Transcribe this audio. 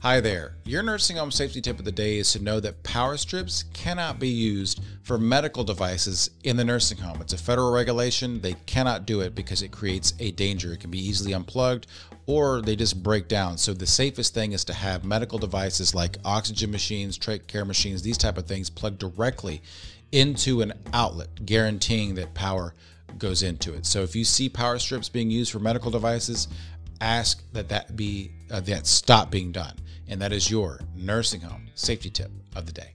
Hi there. Your nursing home safety tip of the day is to know that power strips cannot be used for medical devices in the nursing home. It's a federal regulation. They cannot do it because it creates a danger. It can be easily unplugged or they just break down. So the safest thing is to have medical devices like oxygen machines, trach care machines, these type of things plugged directly into an outlet, guaranteeing that power goes into it. So if you see power strips being used for medical devices, ask that that be uh, that stop being done. And that is your nursing home safety tip of the day.